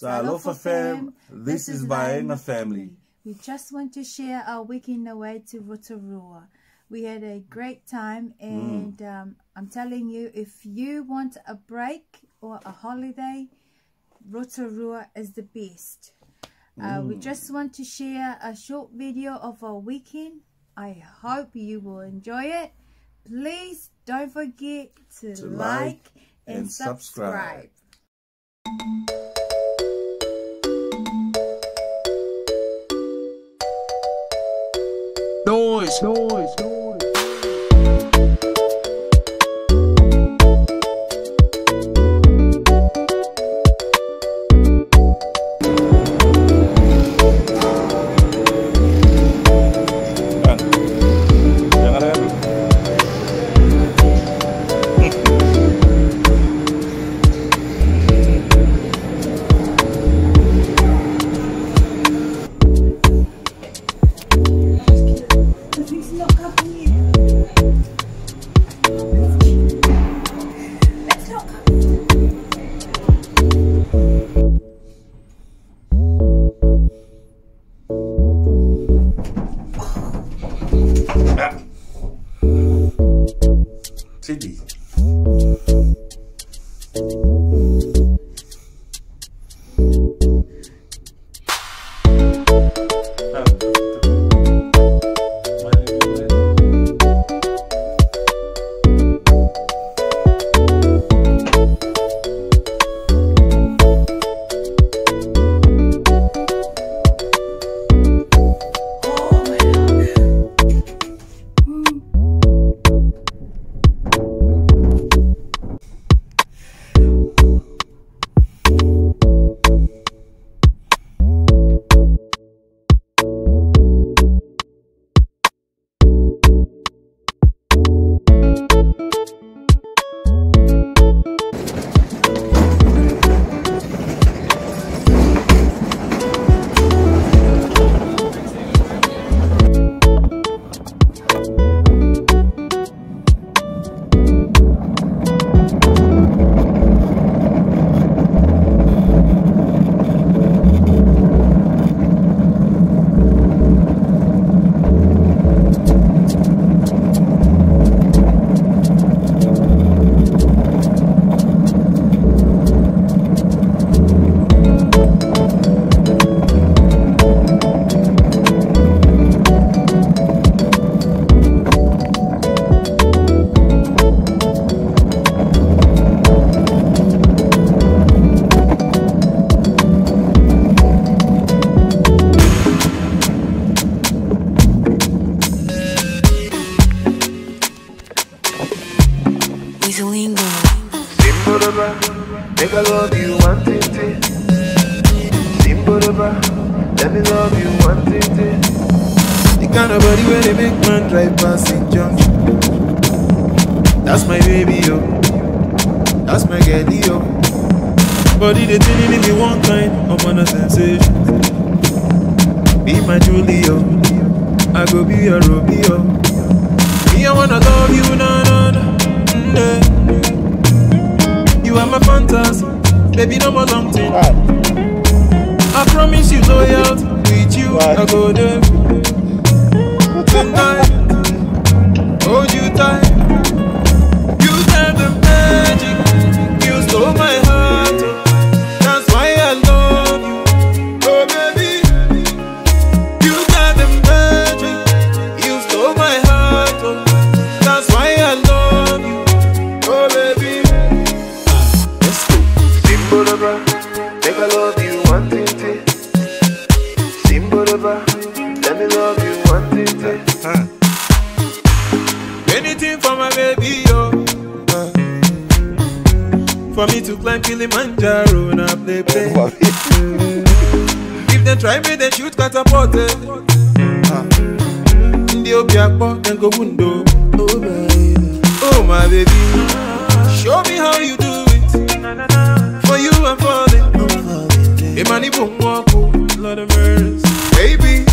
Talofa fam, this is Baenga family. We just want to share our weekend away to Rotorua. We had a great time, and um, I'm telling you, if you want a break or a holiday, Rotorua is the best. Uh, we just want to share a short video of our weekend. I hope you will enjoy it. Please don't forget to, To like, like and, and subscribe. subscribe. Noise, Sini. Simburaba, make I love you one thing. Simburaba, let me love you one thing. The kind of body where they make man drive past in junction. That's my baby, yo. That's my girlie, yo. Body they turning in me one kind of on a sensation. Be my Julie, yo. I go be your Romeo. Me, I wanna love you, na na na. Mm, yeah. You are my fantasy, baby, no more long thing. Ah. I promise you loyalty, with you I go there. me to climb Kilimanjaro, now play play. If they try me, they shoot catapult. eh. Ndị obi akpọ, go window. Oh. Oh, my baby. Show me how you do it. For you, I'm falling. Imani boom walk, Lord of mercy. Baby,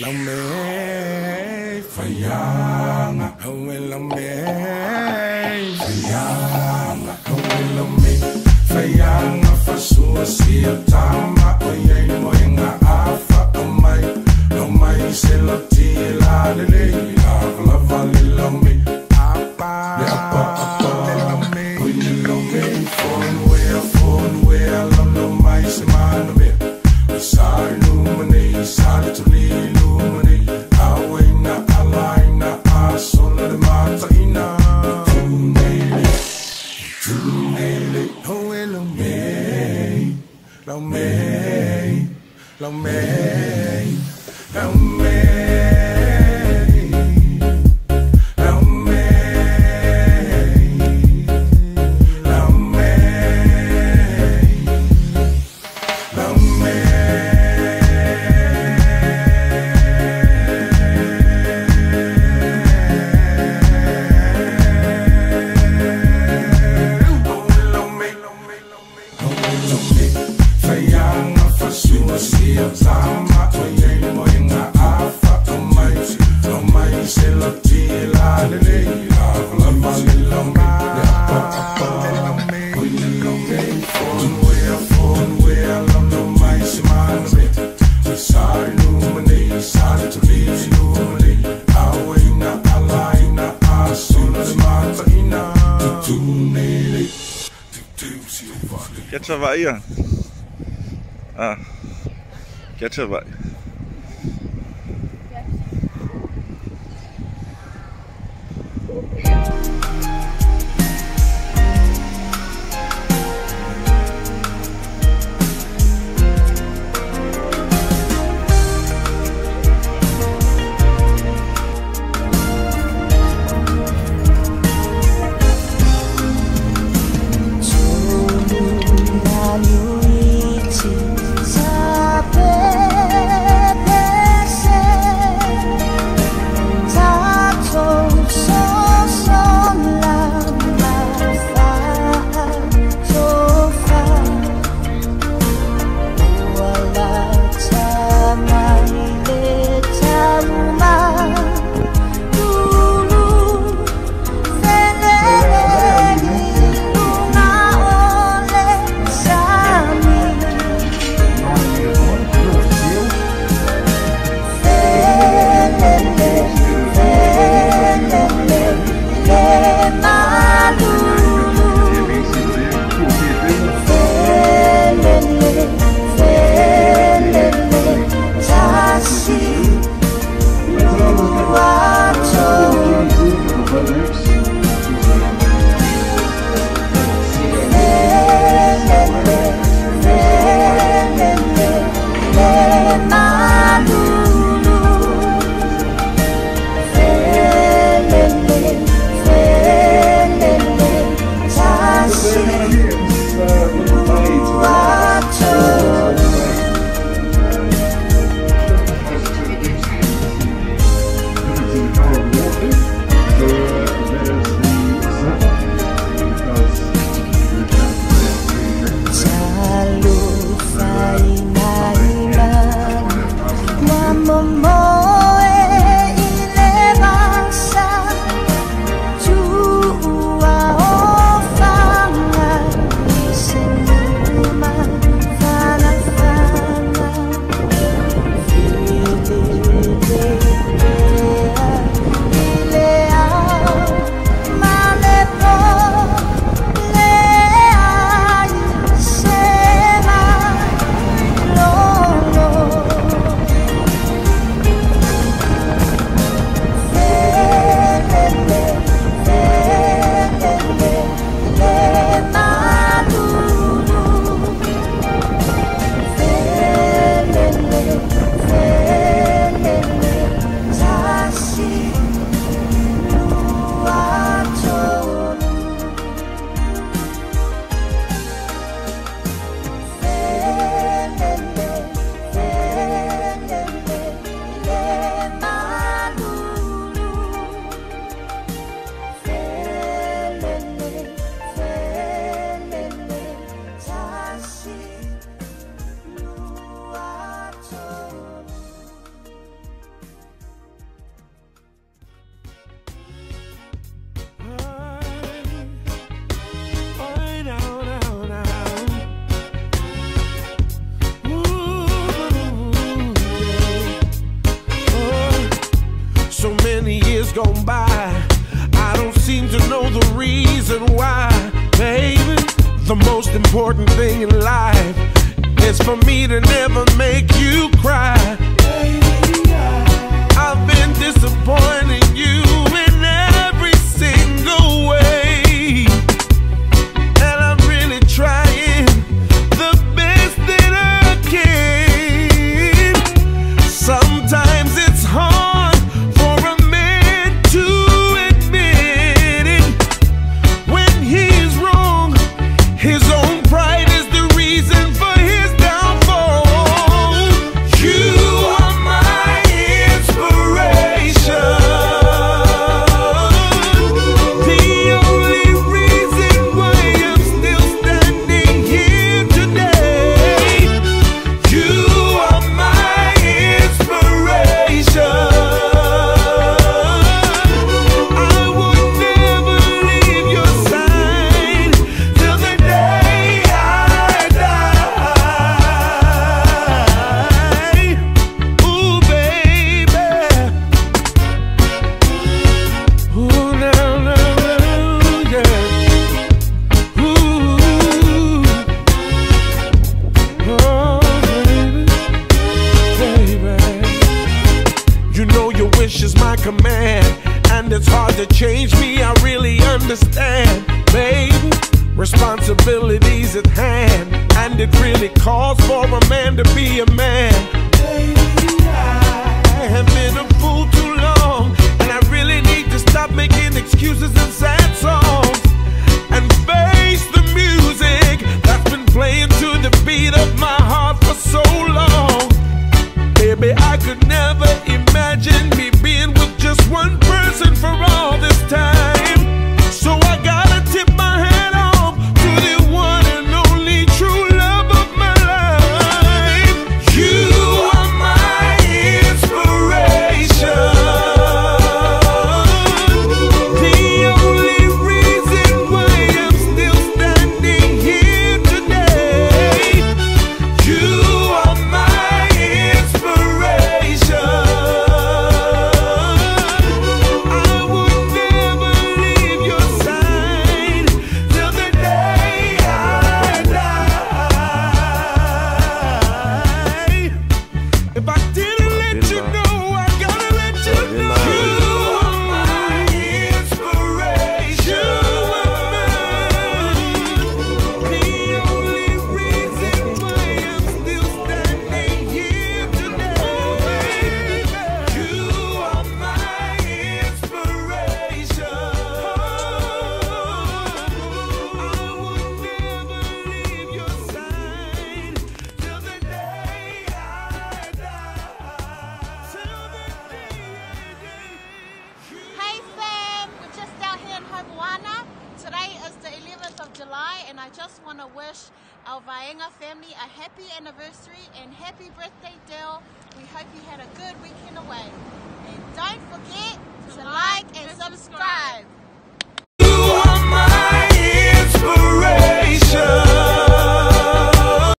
Lambe fayanga Hawe lambe fayanga Hawe lambe fayanga Fasua siya tama Oyay moenga afa Omay, omay sila tila lelele lòng mình lòng mình lòng mình lòng Getaway. Ah, Getaway. important thing in life is for me to never make you cry.